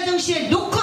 Wiedzą się duch